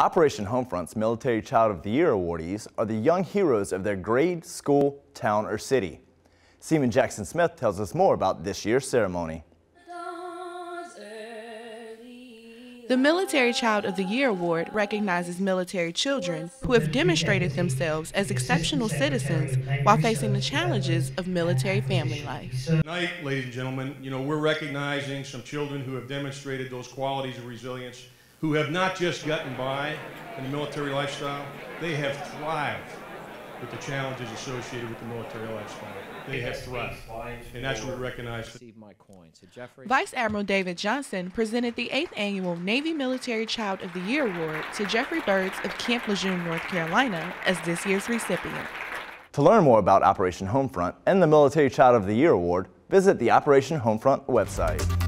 Operation Homefront's Military Child of the Year awardees are the young heroes of their grade, school, town, or city. Seaman Jackson Smith tells us more about this year's ceremony. The Military Child of the Year Award recognizes military children who have demonstrated themselves as exceptional citizens while facing the challenges of military family life. Tonight, ladies and gentlemen, you know, we're recognizing some children who have demonstrated those qualities of resilience, who have not just gotten by in the military lifestyle, they have thrived with the challenges associated with the military lifestyle. They have thrived, and that's what we recognize. Vice Admiral David Johnson presented the 8th Annual Navy Military Child of the Year Award to Jeffrey Birds of Camp Lejeune, North Carolina, as this year's recipient. To learn more about Operation Homefront and the Military Child of the Year Award, visit the Operation Homefront website.